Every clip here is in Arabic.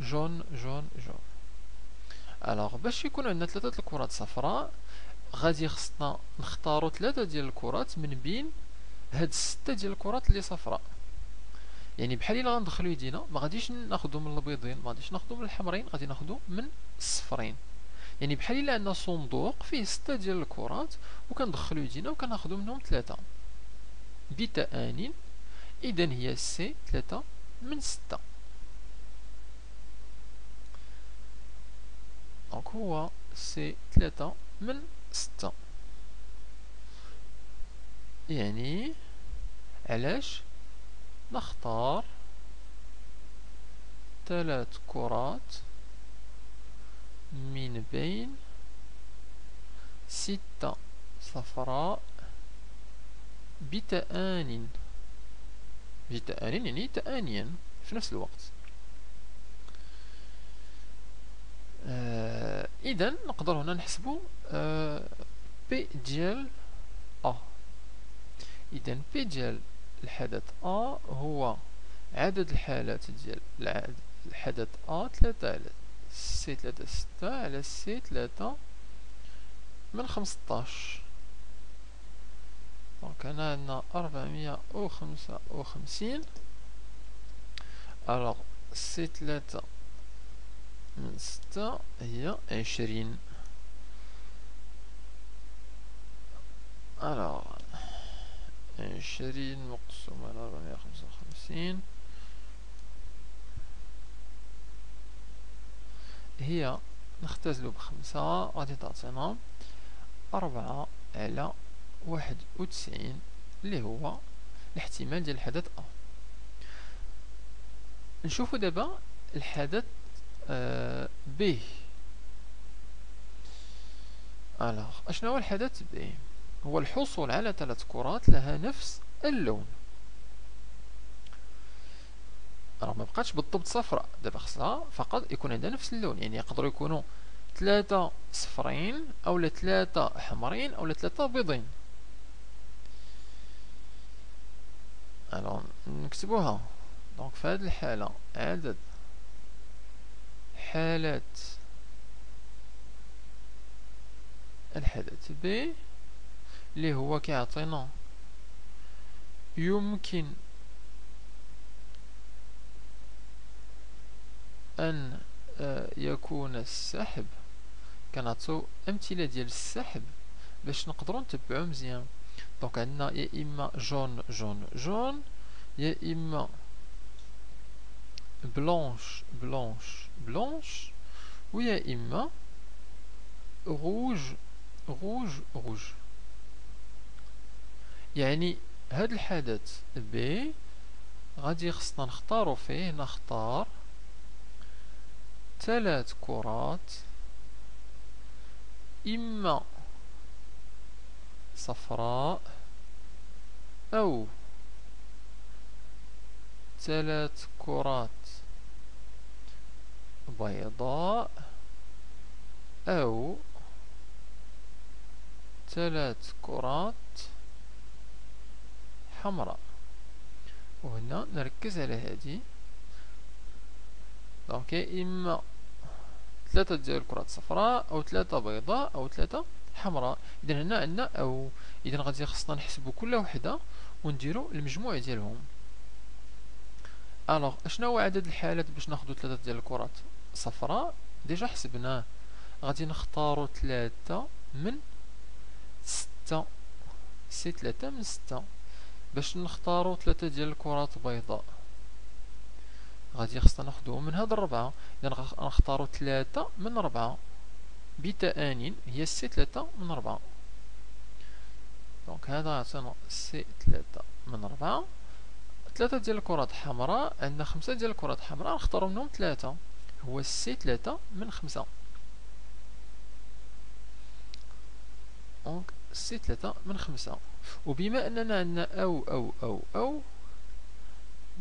jaune jaune jaune alors باش يكون عندنا ثلاثة الكرات صفراء غادي خصنا نختارو ثلاثة ديال الكرات من بين هاد الستة ديال الكرات اللي صفراء. يعني بحال إلا غندخلو يدينا ما غاديش ناخدو من البيضين ما غاديش ناخدو من الحمرين غادي ناخدو من الصفرين. يعني بحال إلا عندنا صندوق فيه ستة ديال الكرات وكندخلو يدينا وكناخدو منهم ثلاثة. بتآن اذا هي C ثلاثة من ستة. donc هو C ثلاثة من ستة يعني علاش نختار ثلاث كرات من بين ستة صفراء بتآن بتآن يعني تآنيا في نفس الوقت. آه اذا نقدر هنا نحسبو آه P ديال A اذا P ديال الحدث A هو عدد الحالات ديال الحدث ا ثلاثة على سي ثلاثة ستة على سي ثلاثة من خمسطاش. donc هنا عندنا أربعمية وخمسة وخمسين. alors سي ثلاثة من ستة هي عشرين ألوغ عشرين مقسوم على أربعمية خمسة وخمسين هي نختزلو بخمسة غادي تعطينا أربعة على واحد وتسعين اللي هو الاحتمال ديال الحدث أ نشوفو دابا الحدث ب الوغ أشنو هو الحدث؟ ب هو الحصول على ثلاث كرات لها نفس اللون. راه ما بقاتش بالضبط صفراء دابا خصها فقط يكون عندها نفس اللون. يعني يقدروا يكونوا ثلاثة صفرين أو ثلاثة حمرين أو ثلاثة بيضين. ألو نكتبوها. دونك في هذه الحالة عدد حالات الحدث ب اللي هو كيعطينا يمكن أن آه، يكون السحب. كنعطيو أمثلة ديال السحب باش نقدرو نتبعو مزيان. donc عندنا يا إما jaune jaune jaune يا إما blanche blanche blanche ويا إما روج روج روج يعني هاد الحدث ب غادي خصنا نختارو فيه نختار ثلاث كرات إما صفراء أو ثلاث كرات بيضاء أو ثلاث كرات حمراء. وهنا نركز على هذه. دونك إما ثلاثة ديال الكرات صفراء أو ثلاثة بيضاء أو ثلاثة حمراء. إذا هنا عندنا أو. إذا غادي خصنا نحسبو كل وحدة ونديرو المجموع ديالهم. alors اشنا هو عدد الحالات باش ناخدو ثلاثة ديال الكرات؟ صفراء déjà حسبناه. غادي نختارو ثلاثة من ستة. C ثلاثة من ستة. باش نختارو ثلاثة ديال الكرات بيضاء. غادي خصنا ناخدو من هاد الربعة. إذا غنختارو ثلاثة من ربعة. بتآني هي C ثلاثة من ربعة. donc هذا يعطينا C ثلاثة من ربعة. ثلاثة ديال الكرات حمراء عندنا خمسة ديال الكرات حمراء نختارو منهم ثلاثة. هو C ثلاثة من خمسة. donc C ثلاثة من خمسة. وبما أننا عندنا أو أو أو أو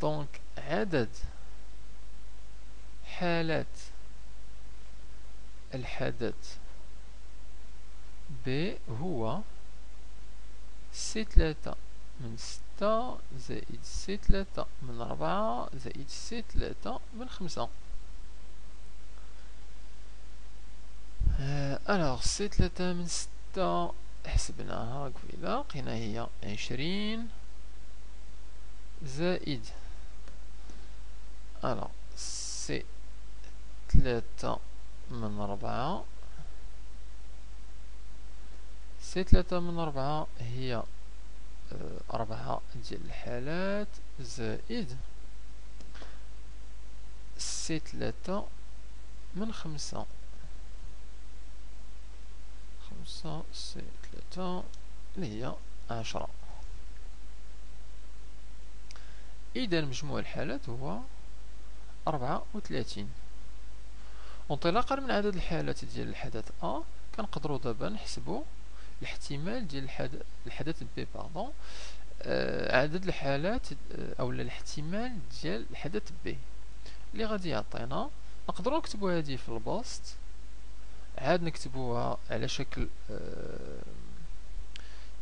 donc عدد حالات الحدث B هو C ثلاثة من ستة. ستة زائد سي تلاتة من ربعة زائد سي تلاتة من خمسة. الوغ سي تلاتة من ستة. حسبناها قبيلة. لقينا هي عشرين زائد. الوغ سي تلاتة من ربعة C تلاتة من ربعة هي أربعة ديال الحالات. زائد C تلاتة من خمسة. خمسة C تلاتة اللي هي عشرة. إذا مجموع الحالات هو أربعة وثلاثين. انطلاقا من عدد الحالات ديال الحدث أ كنقدروا دابا نحسبوا الاحتمال ديال الحدث B pardon آه عدد الحالات آه أو الاحتمال ديال الحدث B اللي غادي يعطينا نقدروا نكتبوا هذه في البسط عاد نكتبوها على شكل آه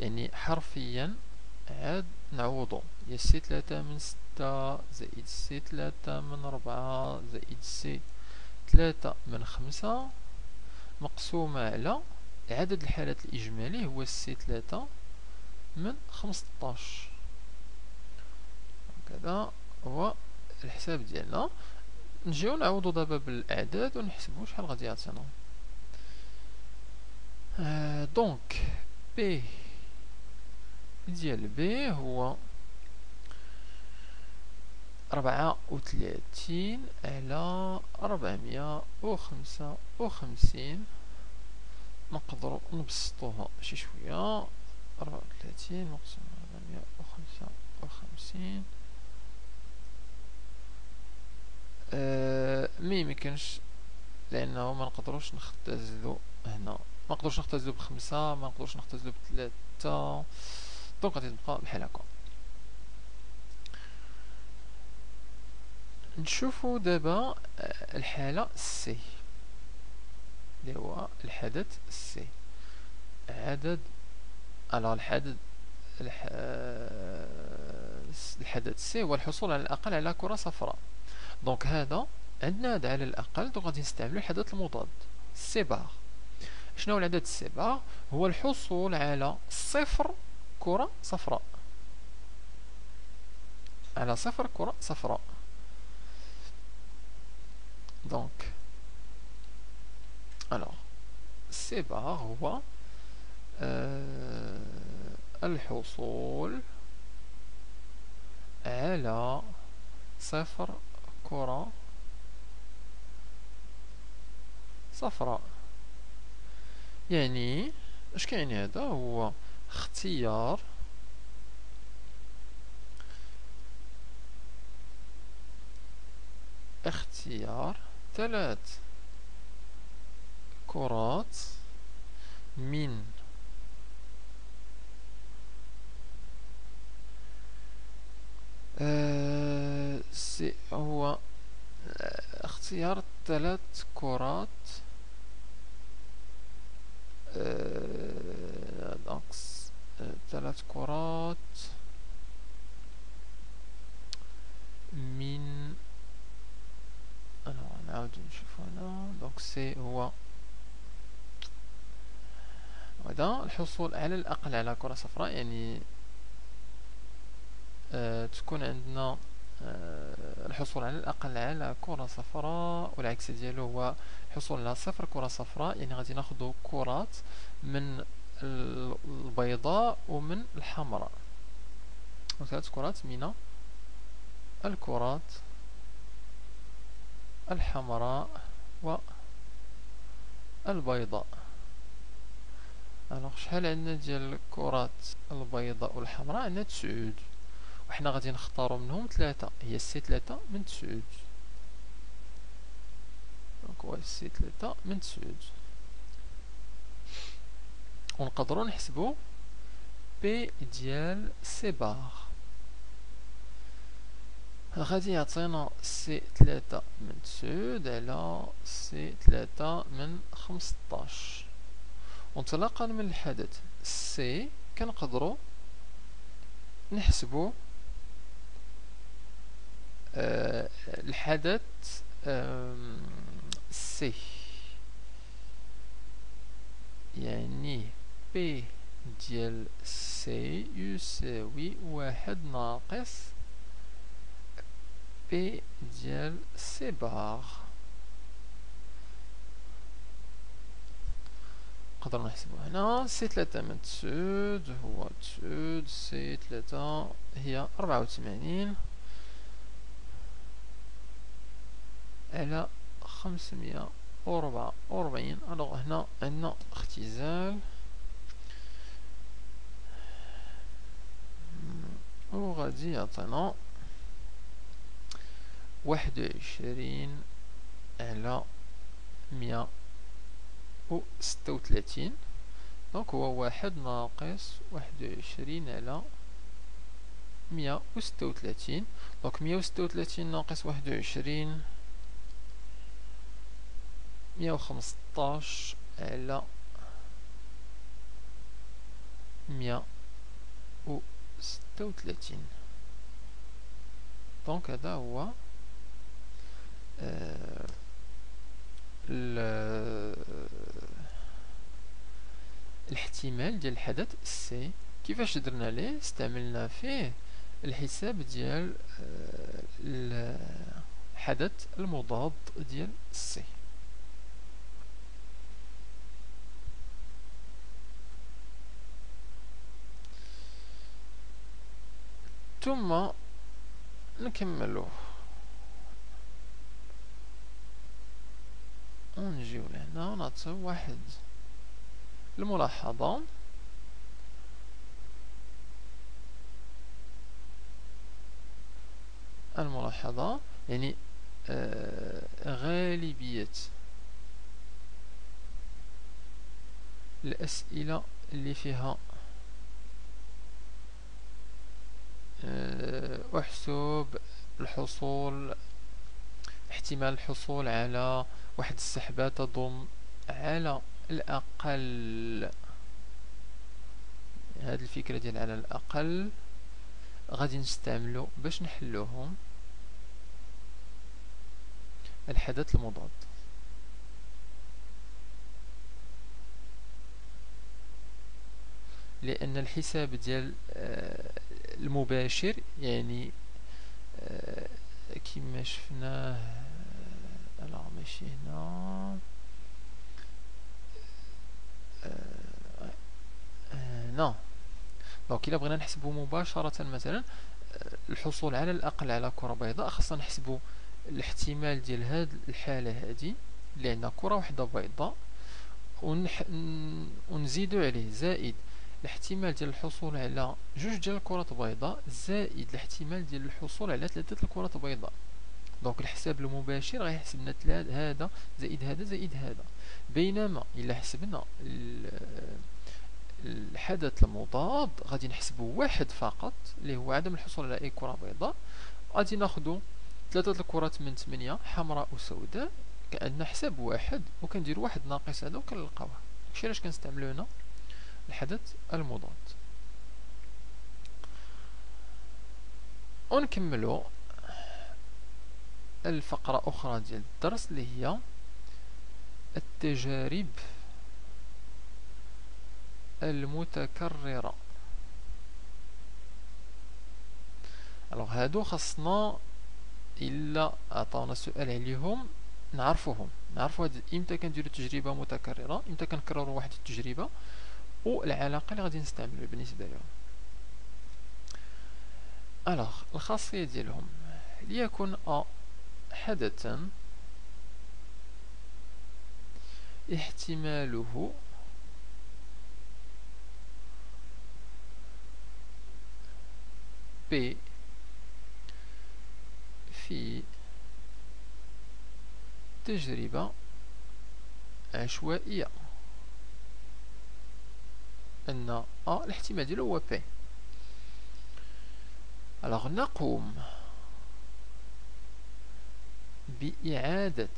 يعني حرفيا عاد نعوضو. هي C تلاتة من ستة زائد C تلاتة من ربعة زائد C تلاتة من خمسة. مقسومة على عدد الحالات الإجمالي هو C تلاتة من خمسطاش. هكذا هو الحساب ديالنا. نجيو نعوضو دابا بالأعداد ونحسبو شحال غادي يعطينا آه donc P ديال B هو ربعة وثلاثين على ربعمية وخمسة وخمسين. نقدروا نبسطوها شي ربعة وثلاثين مقسوم على ربعمية وخمسة وخمسين. أه mais ميمكنش لأنه ما نقدروش نختزلو هنا. ما نقدروش نختزلو بخمسة ما نقدروش نختزلو بثلاثة. donc غادي تبقى بحال هكا. نشوفو دابا الحالة C. اللي هو الحدث C عدد على الحدث الحدث C هو الحصول على الأقل على كرة صفراء. donc هذا عندنا هذا على الأقل donc غادي نستعملو الحدث المضاد. C barre شنو هو العدد C barre هو الحصول على صفر كرة صفراء. على صفر كرة صفراء. donc alors C barre هو الحصول على صفر كرة صفراء يعني اش كيعني هذا هو اختيار اختيار ثلاث كرات من آه C هو اختيار ثلاث كرات. آه ثلاث كرات من أنا نعاود نشوف هنا. donc C هو هذا الحصول على الأقل على كرة صفراء يعني آه تكون عندنا آه الحصول على الأقل على كرة صفراء والعكس ديالو هو الحصول على صفر كرة صفراء يعني غادي ناخذ كرات من البيضاء ومن الحمراء. وثلاث كرات من الكرات الحمراء والبيضاء. alors شحال عندنا ديال الكرات البيضاء والحمراء؟ عندنا تسعود. وحنا غادي نختارو منهم ثلاثة هي C ثلاثة من تسعود. donc هو C ثلاثة من تسعود. ونقدرو نحسبو P ديال C barre غادي يعطينا C ثلاثة من تسعود على C ثلاثة من خمسطاش. وانطلاقا من الحدث. C كنقدروا نحسبوا آه الحدث C. يعني P ديال C يساوي واحد ناقص P ديال C barre نقدر نحسبو هنا. C تلاتة من تسعود هو تسعود C تلاتة هي ربعة وثمانين على خمسمية وربعة وربعين alors هنا عندنا اختزال. وغادي يعطينا واحد وعشرين على مية وستة وثلاثين. donc هو واحد ناقص واحد وعشرين على مية وستة وثلاثين. donc مية وستة وثلاثين ناقص واحد وعشرين مية وخمسطاش على مية وستة وثلاثين. donc هذا هو آه الاحتمال ديال الحدث C كيفاش درنا ليه؟ استعملنا فيه الحساب ديال آه، الحدث المضاد ديال C ثم نكملو ونجيو لهنا ونعطيو واحد. الملاحظة. الملاحظة يعني آه غالبية الأسئلة اللي فيها آه أحسب الحصول احتمال الحصول على واحد السحبة تضم على الأقل. هاد الفكرة ديال على الأقل. غادي نستعملو باش نحلوهم. الحدث المضاد. لأن الحساب ديال آه، المباشر يعني آه، كما شفناه alors ماشي هنا non donc إلا بغينا نحسبو مباشرة مثلا الحصول على الأقل على كرة بيضاء خاصنا نحسبو الاحتمال ديال هاد الحالة هادي اللي عندنا كرة وحدة بيضاء ونح... ونزيدو عليه زائد الاحتمال ديال الحصول على جوج ديال الكرات بيضاء زائد الاحتمال ديال الحصول على ثلاثة الكرات بيضاء. دونك الحساب المباشر غيحسب لنا هذا زائد هذا زائد هذا بينما إلا حسبنا الحدث المضاد غادي نحسبو واحد فقط اللي هو عدم الحصول على أي كرة بيضاء غادي ناخدو ثلاثة الكرات من ثمانية حمراء وسوداء كأن حساب واحد وكنديرو واحد ناقص هذا وكنلقاوه داكشي علاش كنستعملو هنا الحدث المضاد ونكملو الفقرة أخرى ديال الدرس اللي هي التجارب المتكررة. alors هادو خاصنا إلا عطاونا سؤال عليهم نعرفوهم. نعرفو هاد إمتى كنديرو تجربة متكررة إمتى كنكررو واحد التجربة والعلاقة اللي غادي نستعملو بالنسبة لهم. alors الخاصية ديالهم ليكن أ حدثا احتماله ب في تجربة عشوائية. أن أ الاحتمال ديالو هو بي alors نقوم. بإعادة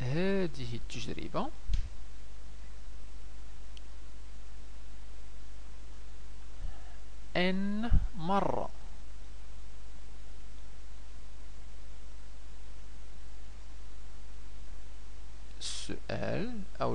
هذه التجربة. N مرة. السؤال أو